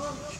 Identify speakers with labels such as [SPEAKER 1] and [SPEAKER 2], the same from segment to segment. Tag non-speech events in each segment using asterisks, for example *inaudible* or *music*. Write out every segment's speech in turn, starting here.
[SPEAKER 1] Trump.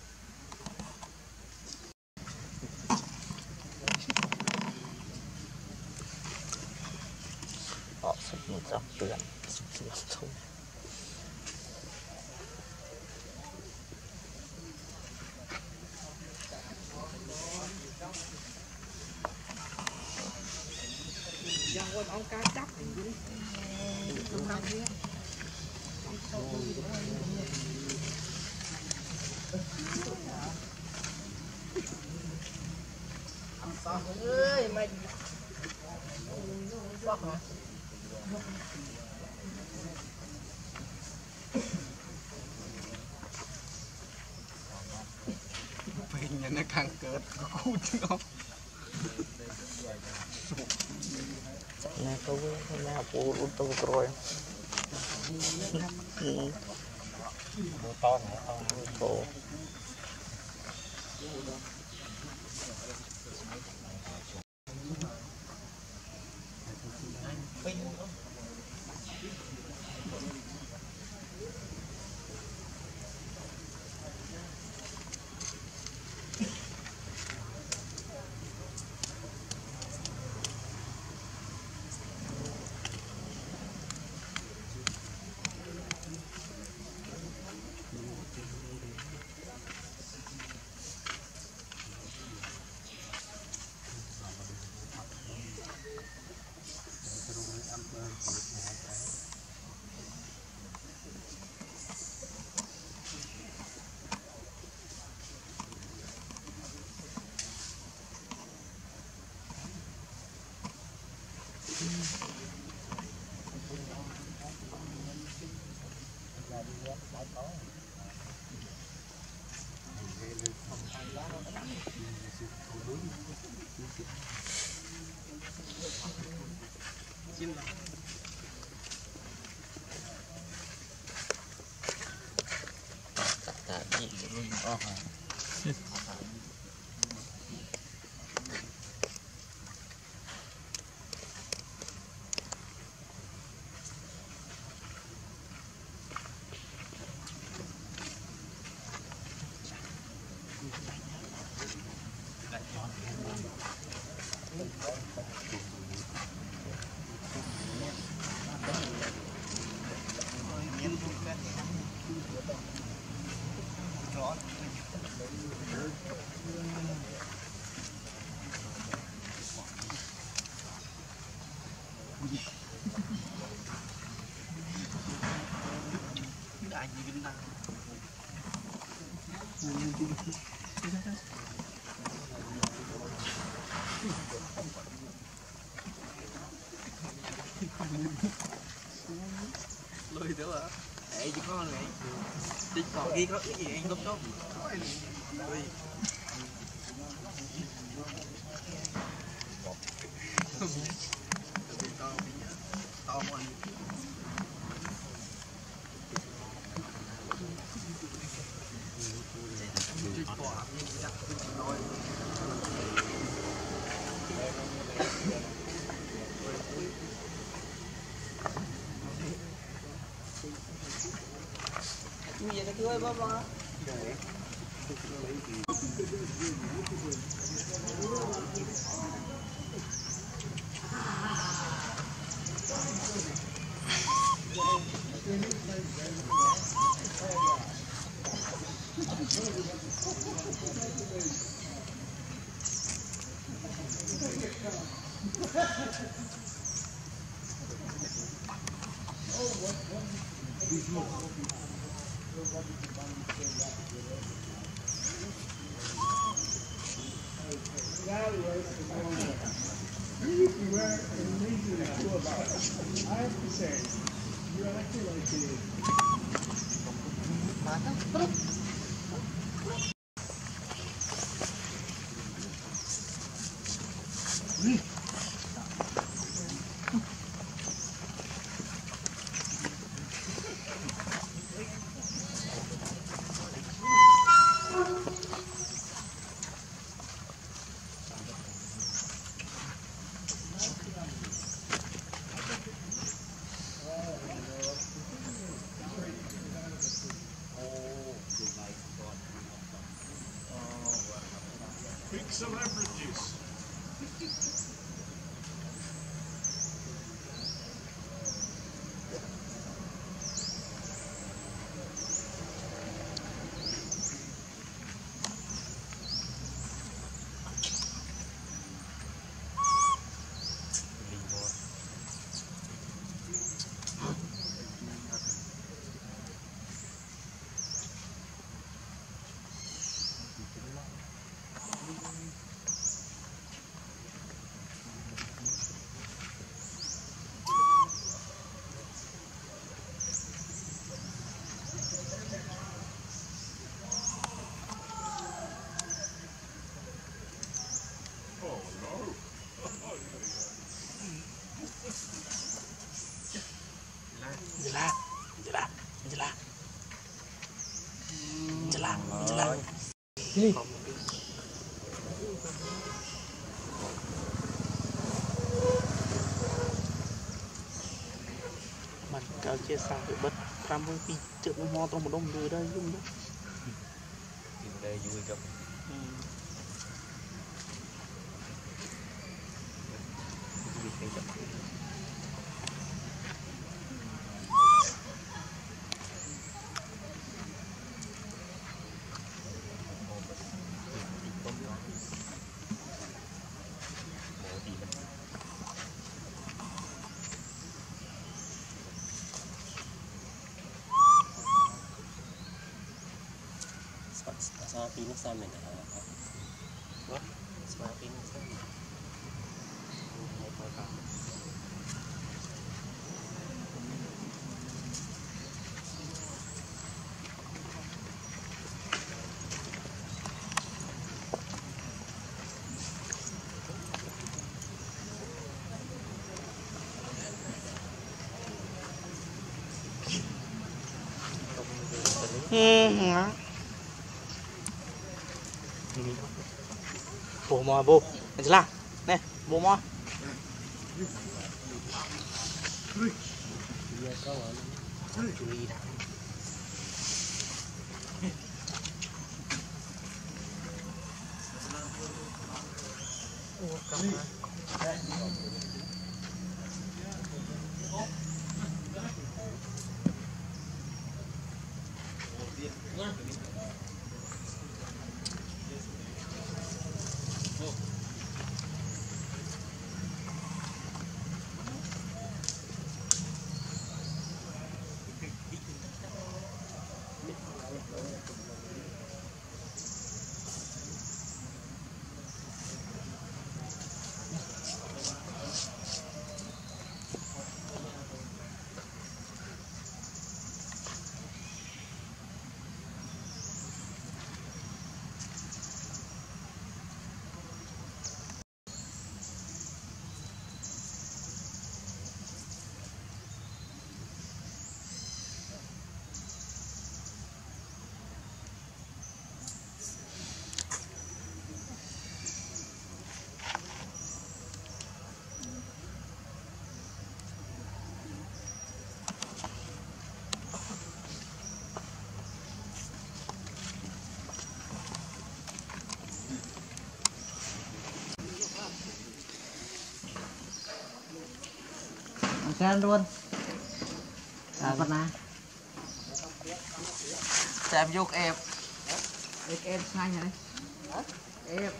[SPEAKER 2] 对啊，什么什。
[SPEAKER 3] เป็นอย่างนั้นกลางเกิดกูเนาะ nè tôi nè phụ tôi rồi Mua to nữa, to. phụ
[SPEAKER 4] Chỉ có này đi còn ghi có cái gì anh lúc đó
[SPEAKER 5] 你在干
[SPEAKER 3] ជាសាវិបត្តិ5 2ជិតមកត្រង់ម្ដុំលើដែរយំនោះ
[SPEAKER 5] pinis namin. What? Mas mga pinis namin.
[SPEAKER 3] Mm-hmm. mò bù anh là nè bù mò Hãy subscribe
[SPEAKER 6] Xem luôn.
[SPEAKER 2] À, vật
[SPEAKER 6] nào?
[SPEAKER 2] Xem giúp em. Để em xanh rồi đấy. Em.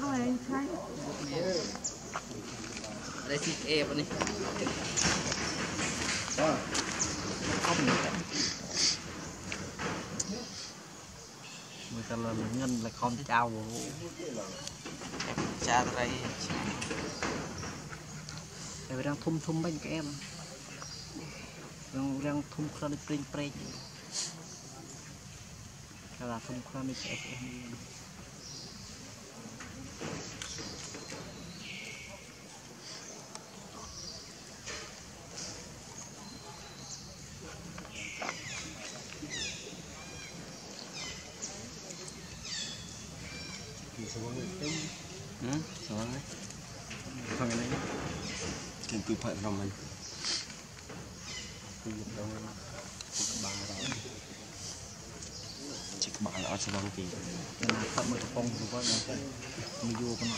[SPEAKER 3] Nó em xanh. Đây chị em này. Đó.
[SPEAKER 6] Không được. Mình cần là nhân là con trao.
[SPEAKER 2] Cha đây.
[SPEAKER 6] តែវារាំងធំធំបាញ់ក្អែមរាំងរាំងធំខ្លះដូចព្រេងព្រេងកាលធំខ្លះដូចក្អែមហឹ
[SPEAKER 5] ក្នុងមិញពីដងពីក្បាលរត់ជាក្បាលអត់ស្វងទីតែ
[SPEAKER 6] គាត់មកកំប៉ុងគាត់មកយូរប៉ុណ្ណោះ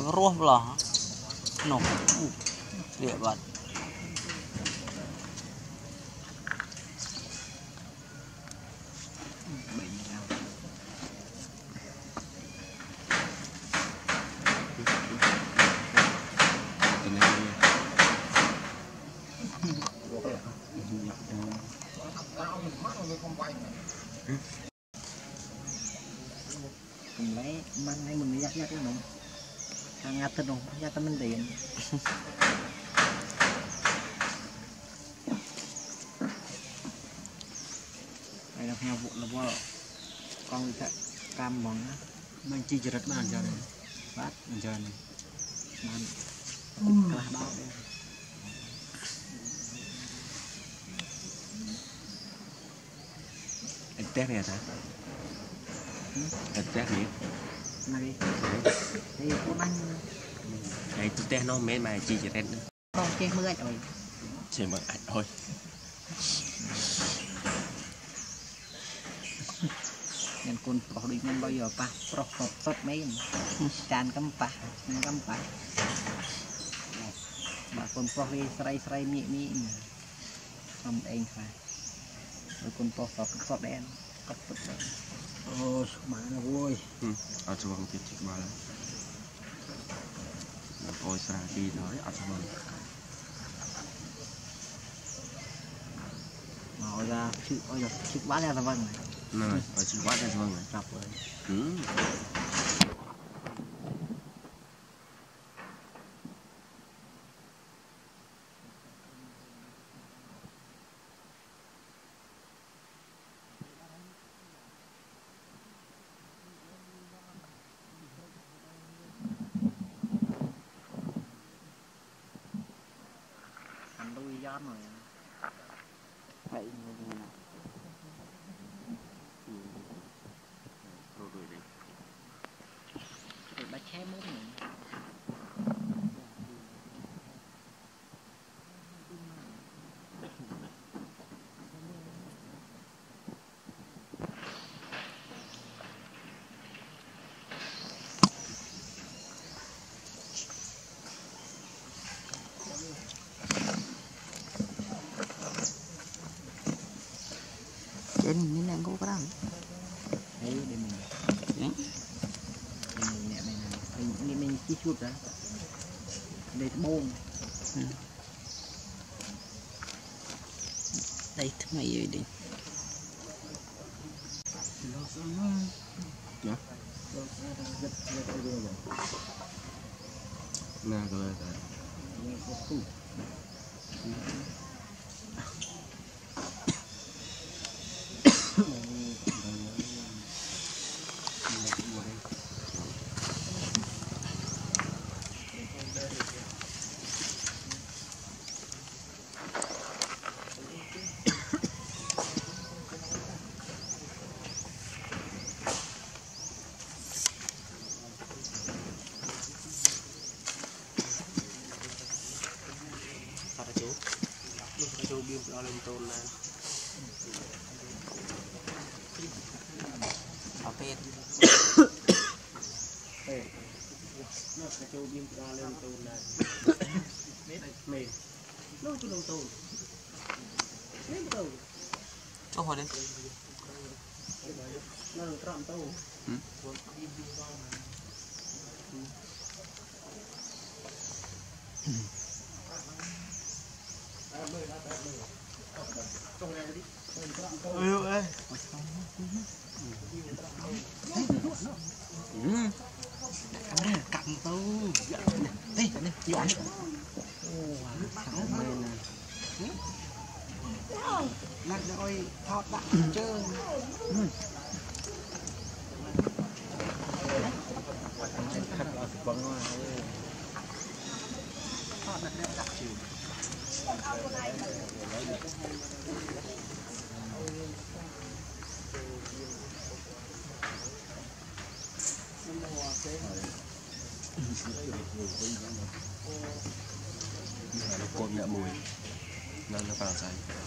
[SPEAKER 2] กับร่วมหรอหนกเรียบัด
[SPEAKER 6] ผมไล่มันให้มึงยักยักให้มึง ngatu dong ya mình deh đây là heo vụ là bò con bị thẹn cam bóng á. Mình chi chỉ rất bàn giờ này. Bát giờ này. Man là bao đây
[SPEAKER 5] anh tép này sao anh tép này
[SPEAKER 6] មកនេះនេះពូបាញ់
[SPEAKER 5] ហើយទូទេនោះមិនមែនមកជីចរិត
[SPEAKER 6] បងចេះមើលអាចអុយ
[SPEAKER 5] ចេះមើលអាចអុយ
[SPEAKER 6] មានគុណប្រុសដូចខ្ញុំបើយកប៉ះប្រុសក៏សុទ្ធមែនចានកំប៉ះខ្ញុំកំប៉ះបាទគុណប្រុសលេស្រីស្រីមីមីខ្ញុំអេងខ្លះគុណប្រុសក៏សុទ្ធដែរក៏ពិតដែរ អូស្មានណាអើយ
[SPEAKER 5] អត់ស្មងទៀតច្បាស់ហើយអូយស្រាទីដល់អត់ស្មង
[SPEAKER 6] មកយ៉ាឈឺអូយ៉ាឈឺបាត់យ៉ាស្វឹងហ្នឹង
[SPEAKER 5] ហើយឈឺបាត់យ៉ាស្វឹង
[SPEAKER 6] ចាប់ហើយ
[SPEAKER 5] ហឺ
[SPEAKER 6] lắm rồi vậy như
[SPEAKER 5] nào rồi đuổi đi.
[SPEAKER 6] rồi bắt xe mốt home.
[SPEAKER 2] Chú biên đó lên tôn là nó phết cho
[SPEAKER 3] chú biên đó lên tôn là Mê nó chú lên tôn Mê bắt Cho hỏi đi Nó là trọn tâu Ôi ơi
[SPEAKER 6] Ừ cặn tâu đây đây dọn sáng lên nè nát đôi thọt đạn chơi khát vào thực bóng ngoài thọt đạn đạn chịu
[SPEAKER 5] Nó côn nhẹ mùi Nên nó vào cháy បានមើ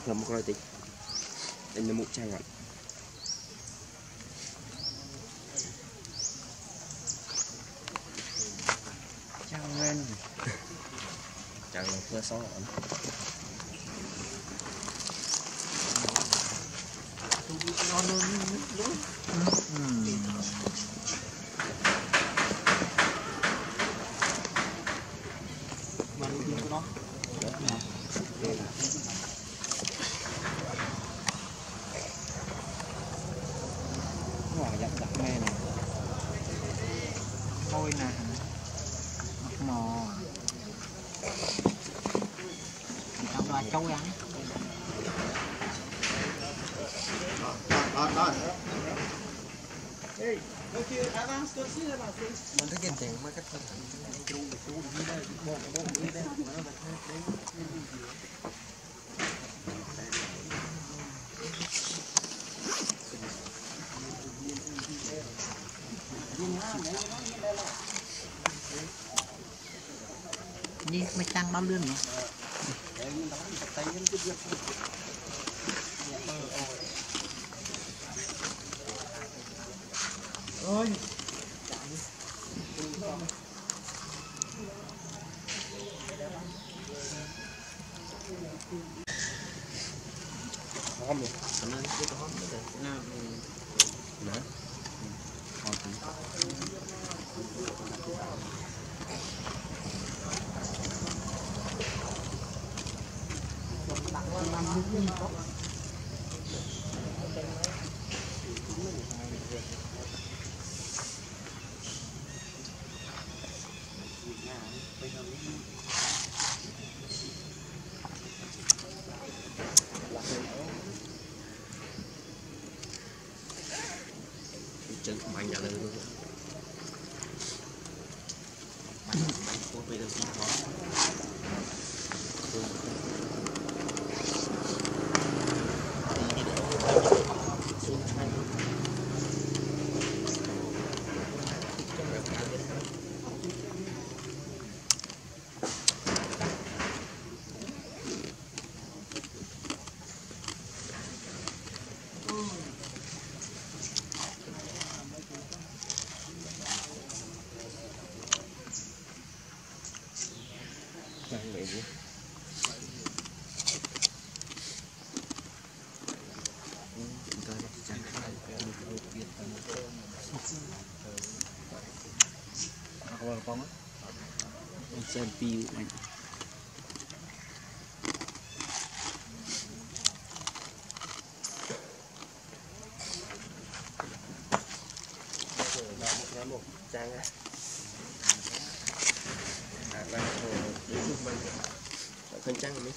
[SPEAKER 5] ទឹកខ្ញុំក្រោយតិចតែនៅមុខចាញ់អត់
[SPEAKER 6] ចាំងមែន
[SPEAKER 5] ចាំងផ្លើសអត់
[SPEAKER 2] ra view anh
[SPEAKER 5] trang á à, đang hồ đến lúc mình trắng trăng mình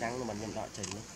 [SPEAKER 5] trăng là mình nhầm đọa chỉnh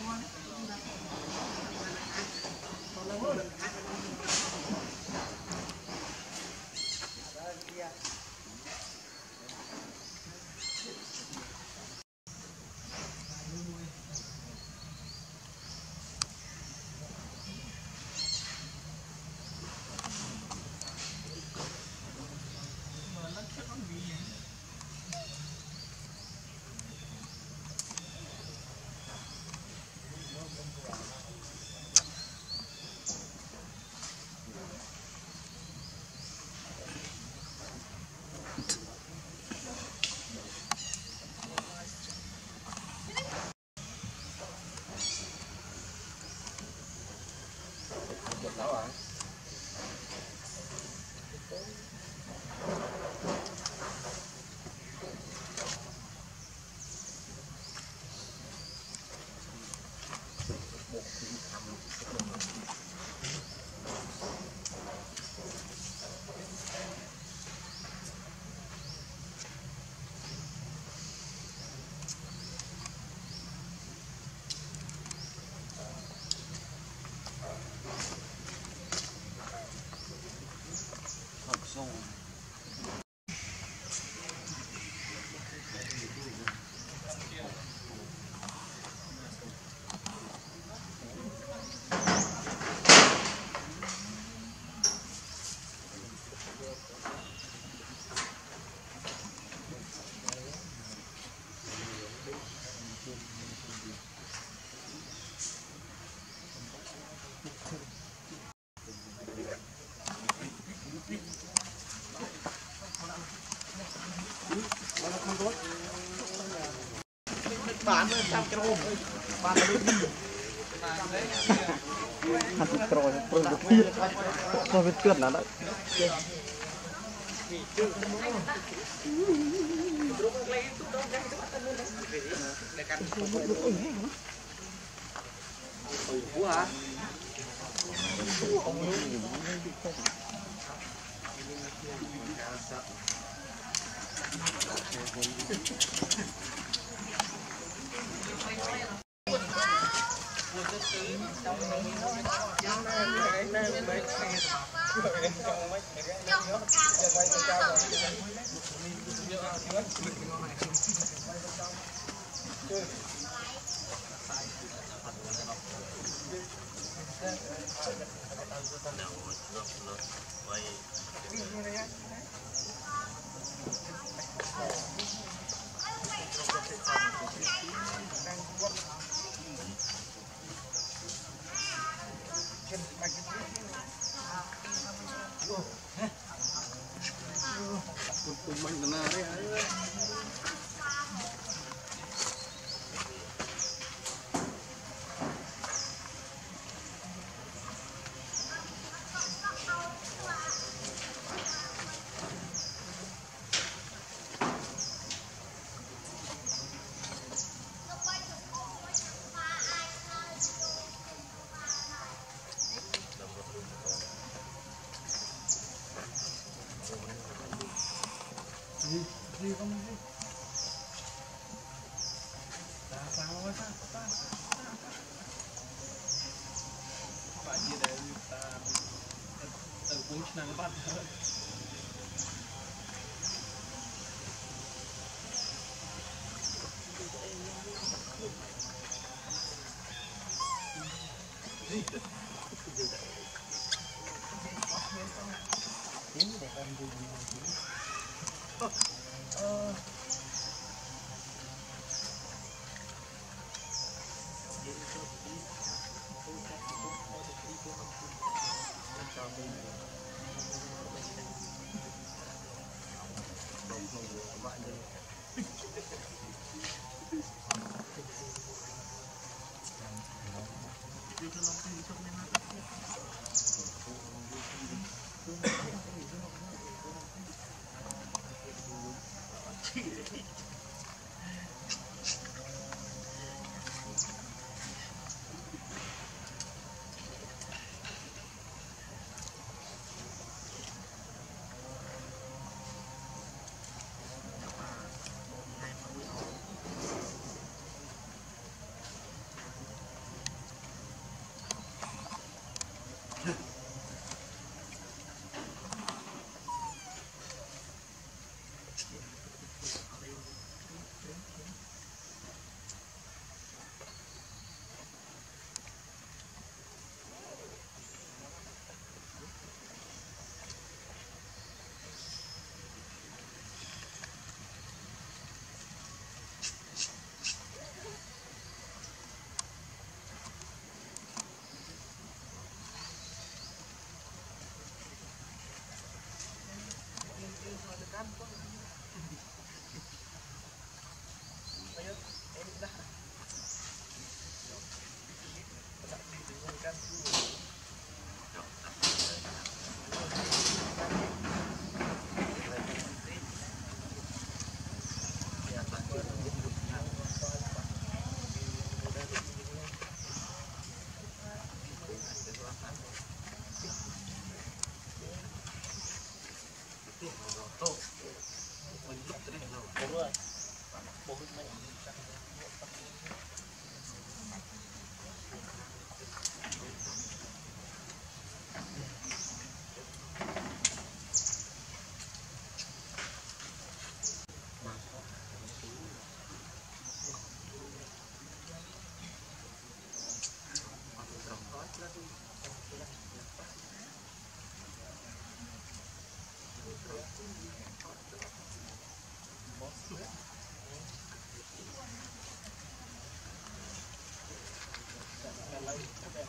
[SPEAKER 3] មក្រមបានទៅ ហាត់ក្រោយព្រឹងទៅទៀតទៅវាគឿនណាស់ដល់ អ Thanks for looking on.
[SPEAKER 5] 哪个八？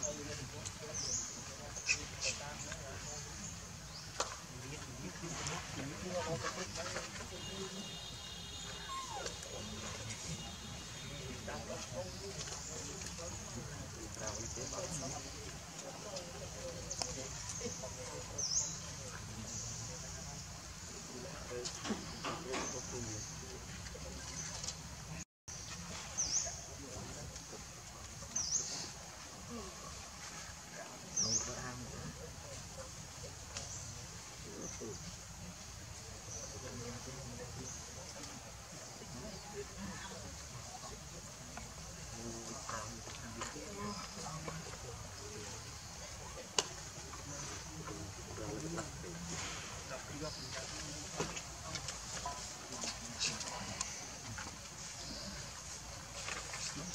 [SPEAKER 3] oh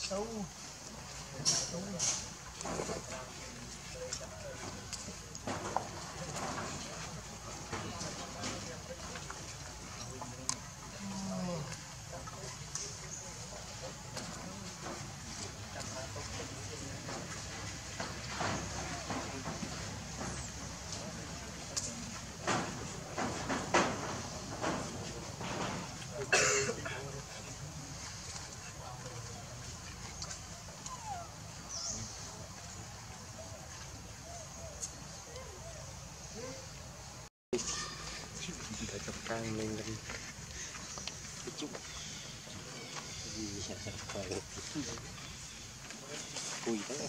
[SPEAKER 5] Để càng lên lên cái chút gì sẽ sẽ phải cùi rất là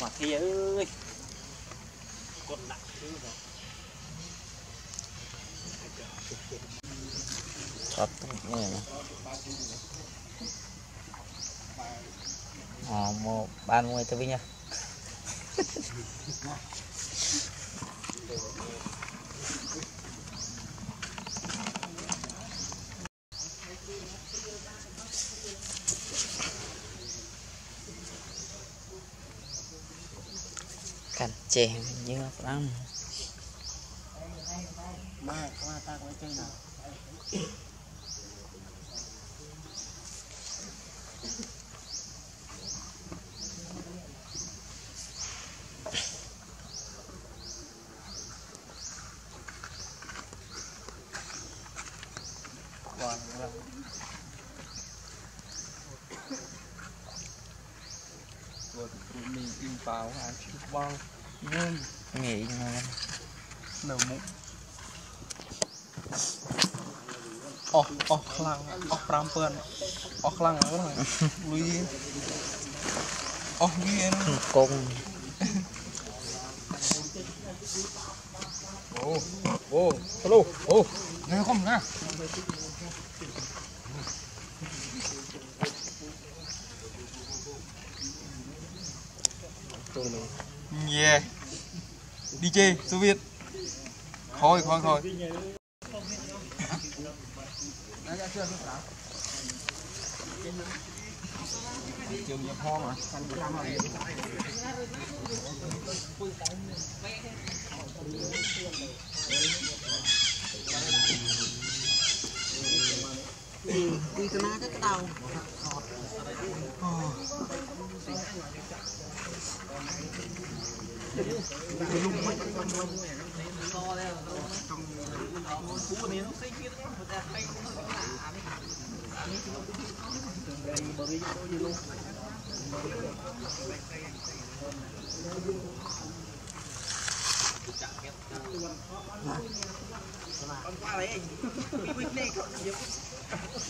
[SPEAKER 3] Mà kia ơi. Con nặng thứ rồi
[SPEAKER 2] Thật nghe nè. Ờ, một, ba mươi tới với nha. *laughs* Aceh. Jangan perang.
[SPEAKER 4] ọk lang đó rồi lui đi oh, ọk đi em
[SPEAKER 2] con. Ô ô
[SPEAKER 3] hello. Ô
[SPEAKER 7] nghe không nè
[SPEAKER 1] Yeah. DJ Soviet Thôi thôi thôi.
[SPEAKER 4] Tàu Hãy subscribe
[SPEAKER 3] cho kênh Ghiền Mì Gõ Để không bỏ lỡ những video hấp dẫn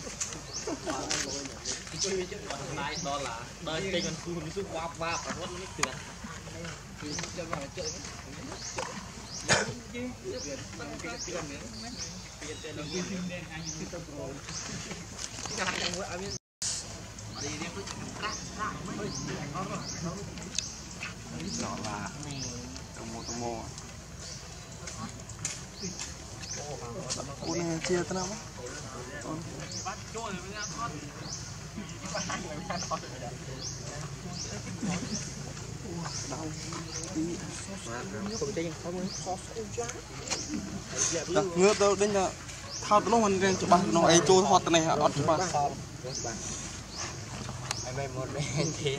[SPEAKER 3] ទៅក្តៅ ដល់ដល់ឡាដល់ចេញមិនគូនេះគឺវ៉ាប់វ៉ាប់អត់នេះទឿន
[SPEAKER 1] អូនេះជាទៅណាមក បានចូលវាអត់អត់
[SPEAKER 3] បានវាអត់អត់
[SPEAKER 4] ដល់ពីខ
[SPEAKER 3] ្ញុំចេញខ្ញុំខុសអ៊ូចា
[SPEAKER 1] ងើបទៅដេញថាថតនោះមិនរៀងច្បាស់នោះអីចូលថតទៅនេះអត់ច្បាស់បាទអីមិនមកទេទេ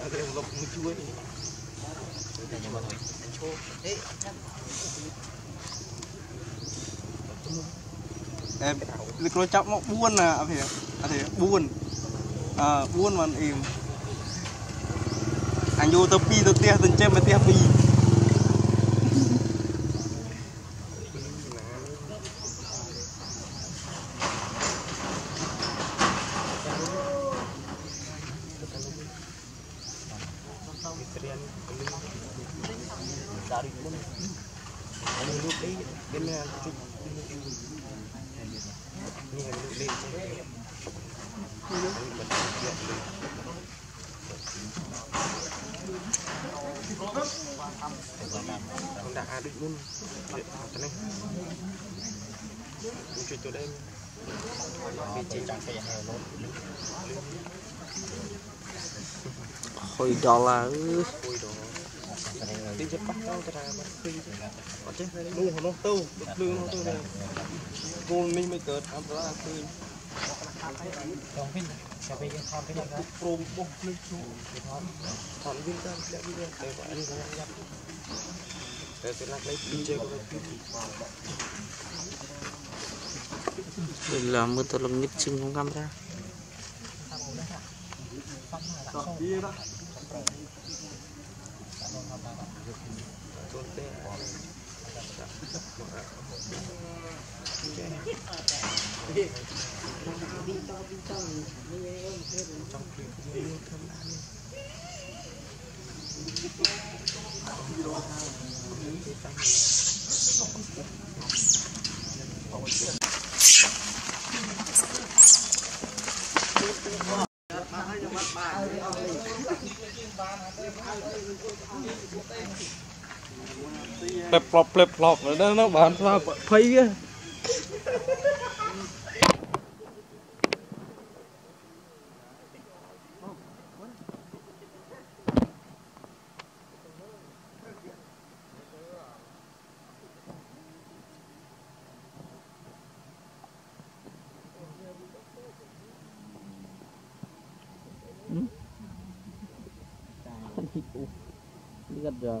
[SPEAKER 1] អត់ទៅលុបមួយជួយតែខ្ញុំមកទៅឈោ
[SPEAKER 3] អេ
[SPEAKER 1] តែលោកគ្រូចាប់មក4ណាអភិរិយអភិរិយ4អឺ4បានអ៊ីមអញយូទៅ2ទៅផ្ទះទៅចិញ្ចឹមផ្ទះ2 đã định luôn điện này Mình từ đây
[SPEAKER 2] hồi đó là
[SPEAKER 1] đi giật bắt tao cái mà phi còn chết này luôn nó tu được lương nó tu này gôn mình mới cỡ tham gia phi
[SPEAKER 3] còn pin sẽ bị còn pin là
[SPEAKER 1] pro bốc lên chỗ. Còn pin ra sẽ bị được để gọi anh lấy pin chơi của pin
[SPEAKER 2] đây là mưa tao lòng nhất chừng không camera Hãy
[SPEAKER 1] subscribe cho kênh ផ្លេបផ្លប់ផ្លេបផ្លប់នៅនោះបានស្មើ20
[SPEAKER 2] Rất rồi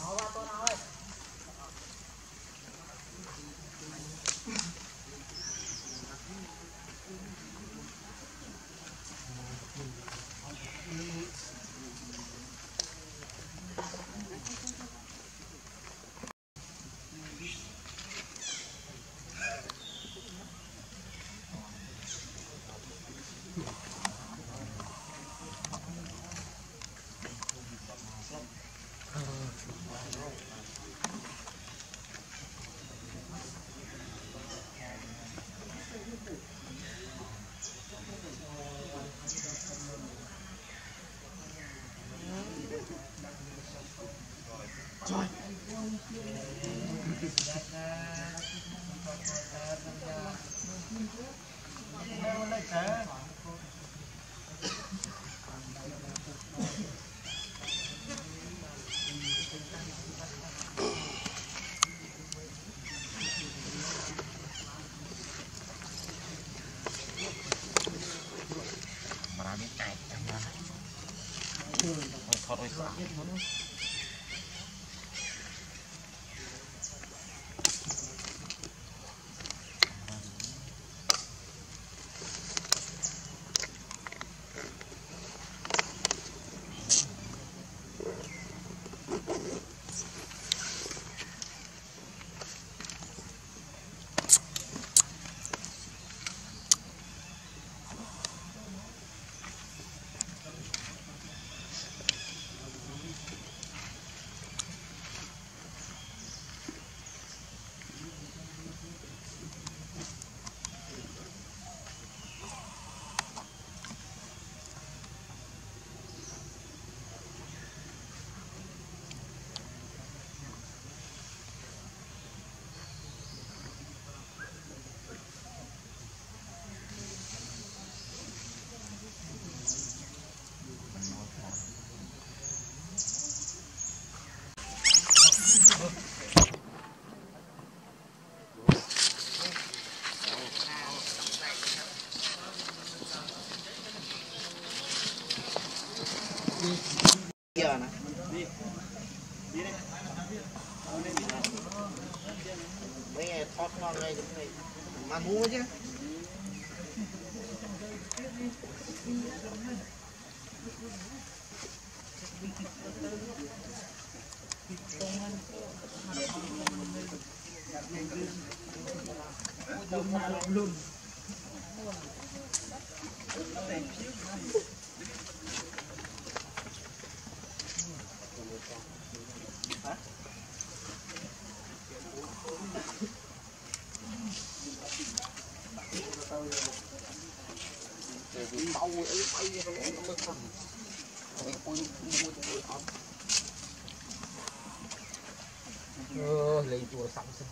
[SPEAKER 3] হওয়া তো না হয়
[SPEAKER 2] rocket horse.
[SPEAKER 7] свободе.
[SPEAKER 3] Ờ, lấy chùa sắm xem.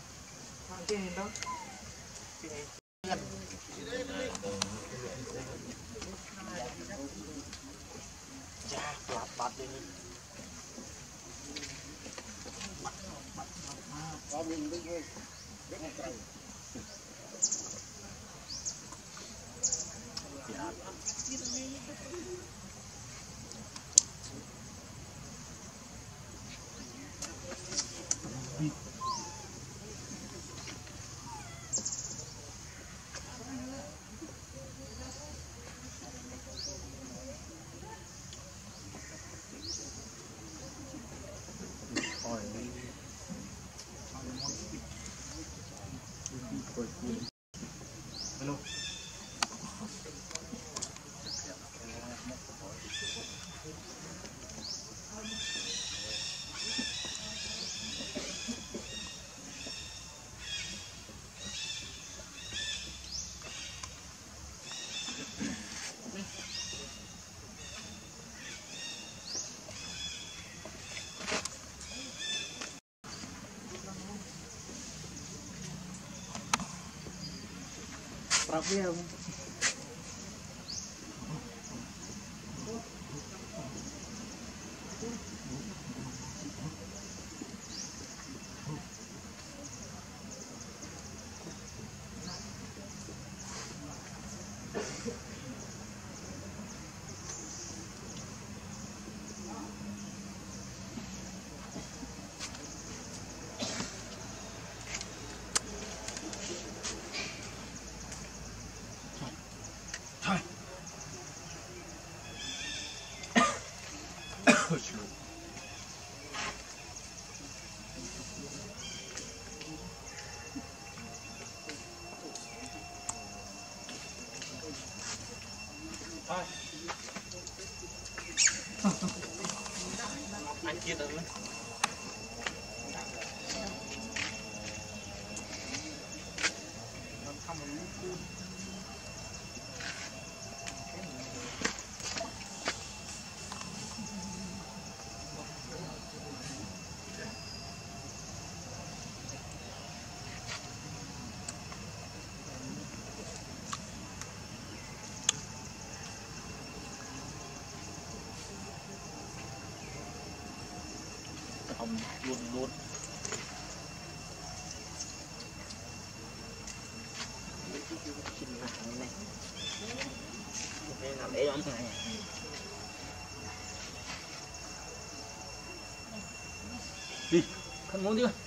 [SPEAKER 3] 啊，对呀。你，看什么？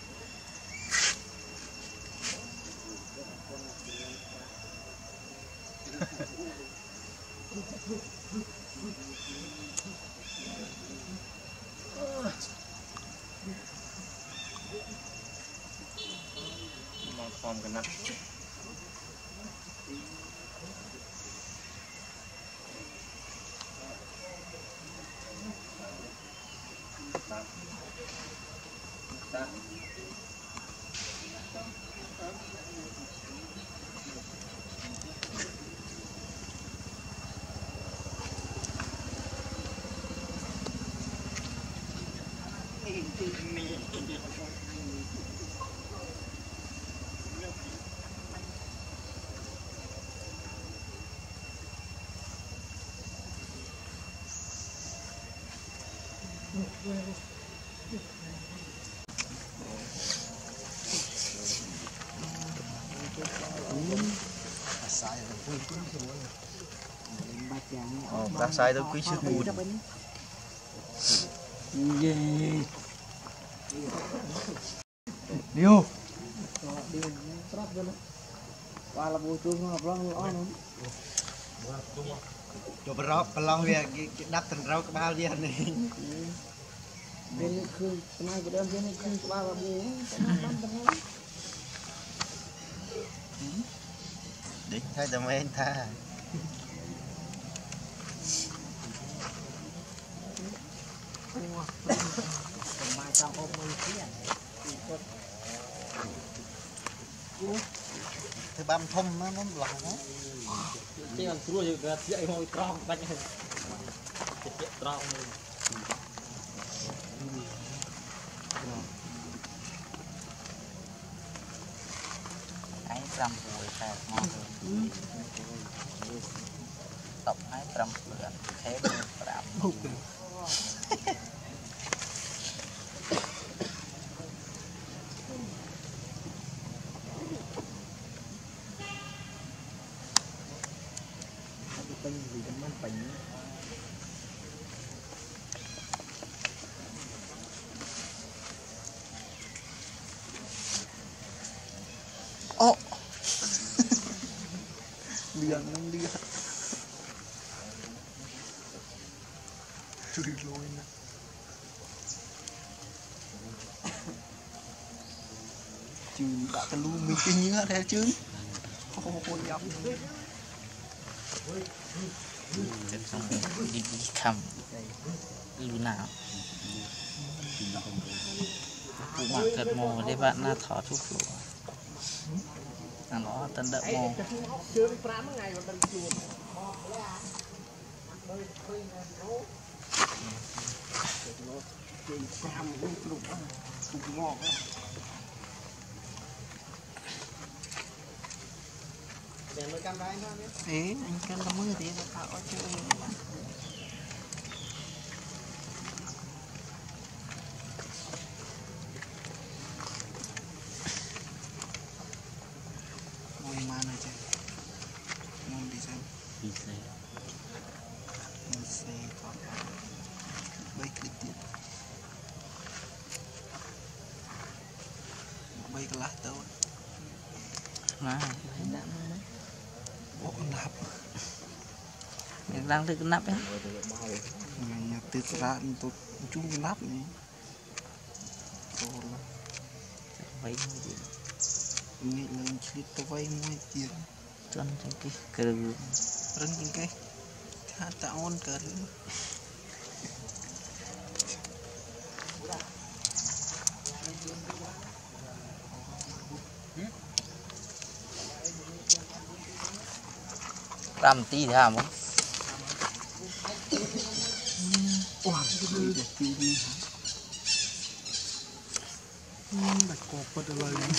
[SPEAKER 3] Ồ,
[SPEAKER 6] bác sai tôi quý sư buồn
[SPEAKER 4] Điều
[SPEAKER 3] Và là bùi chung hợp lòng lõ lắm
[SPEAKER 7] Cho bà rõp bà lòng về đặt thành rau cái bao đi anh
[SPEAKER 3] នេះឃើញស្មៃក្ដើមយើងឃើញច្បាស់បាបូបានទៅ
[SPEAKER 7] ដេកថាតែមែនថា
[SPEAKER 4] អូស
[SPEAKER 6] ្មៃតាមអបមួយទៀត
[SPEAKER 3] ពីគាត់អ
[SPEAKER 4] ូធ
[SPEAKER 7] ្វើបានធំណាស់នោះឡោះណា
[SPEAKER 3] ជិះអង្គ្រោះយើងគេធ្លាក់ឲ្យមកត្រង់បាច់ទៅត្រង់នេះ
[SPEAKER 2] ចាំពួយខែមក10ហើយ5ព្រឹកខែ5
[SPEAKER 4] ra thế chứ
[SPEAKER 2] đi đi thăm Luna cũng mặc thật mồ để bạn na thỏ thuốc lụa à nó tân đậm mồ
[SPEAKER 3] Hãy subscribe cho kênh Ghiền Mì
[SPEAKER 7] Gõ Để
[SPEAKER 4] không bỏ lỡ những video hấp dẫn អេអញកាន់តែមើលទៀតថាអត់ជួយ
[SPEAKER 2] ឡើងលើកណាប់ហ្នឹង
[SPEAKER 4] ញ៉ាំទិសរាទៅជុំណាប់នេះចូល
[SPEAKER 2] ចាប់វៃមួយទៀត
[SPEAKER 4] ងាកឡើងឆ្លៀតទៅវៃមួយទៀត
[SPEAKER 2] ជន់ជាងគេគ្រឿង
[SPEAKER 4] រឹងជាងគេថាតអូនកើត5
[SPEAKER 2] នាទីថាមក
[SPEAKER 4] for the loan.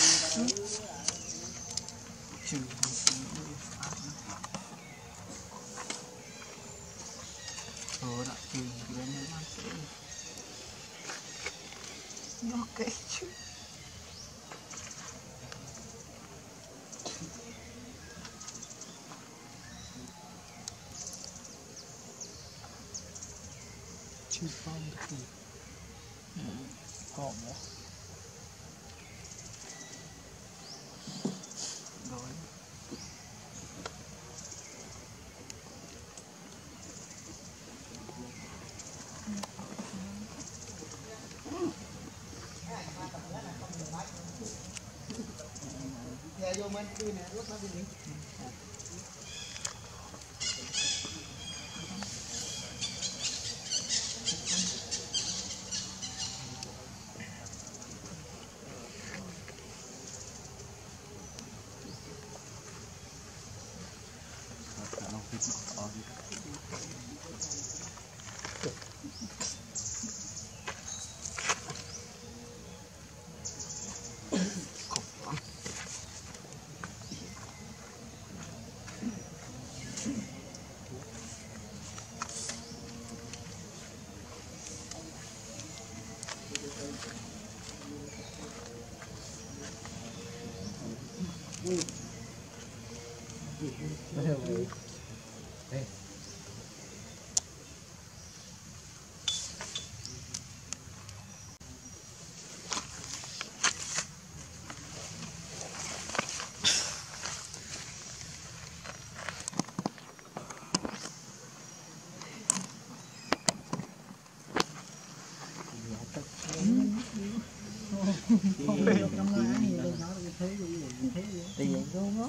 [SPEAKER 4] ទីយក
[SPEAKER 6] ម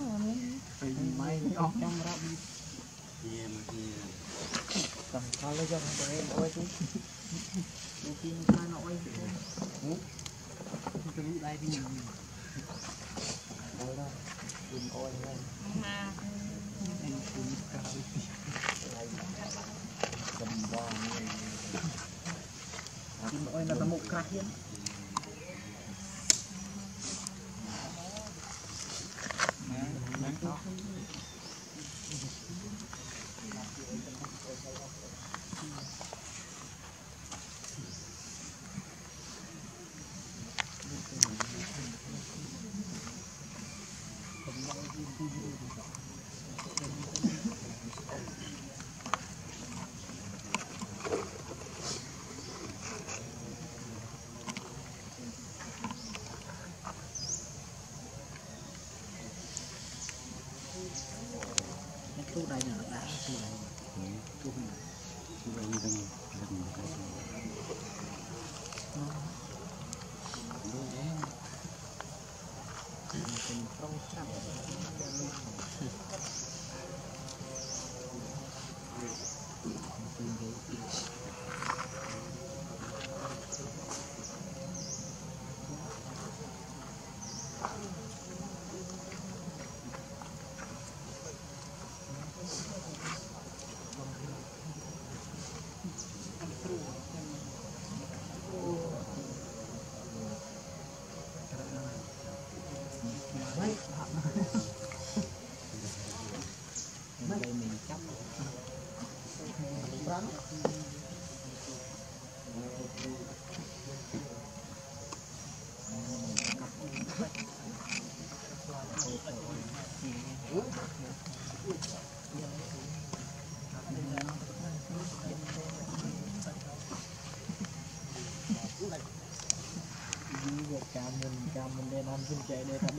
[SPEAKER 3] ក
[SPEAKER 4] ពីម៉ៃអស់ចាំ
[SPEAKER 6] រាប់
[SPEAKER 5] យាមកទៀតកំកលយ
[SPEAKER 6] កទៅអីអត់ទេ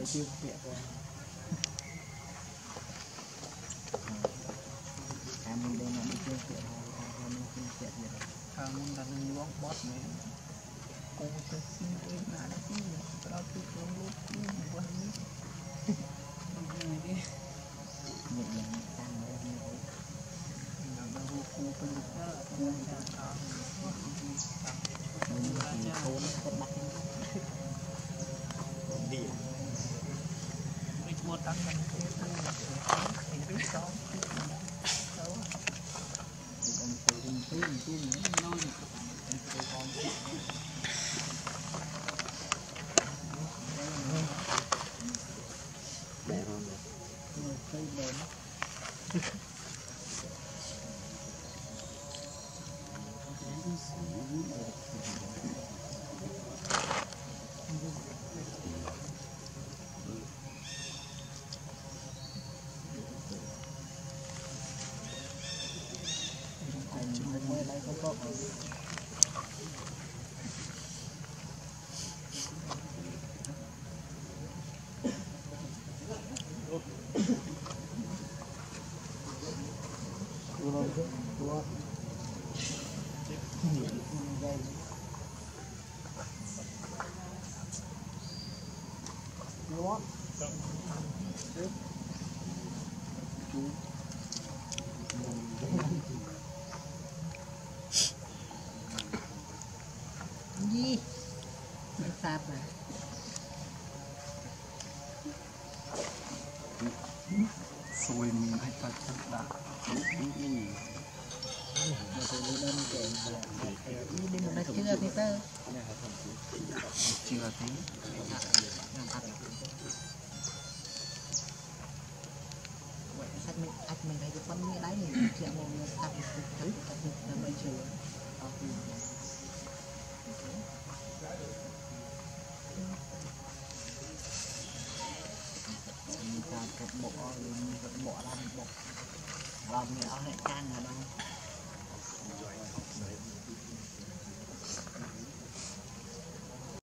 [SPEAKER 6] Thank you.
[SPEAKER 4] Thank
[SPEAKER 6] you.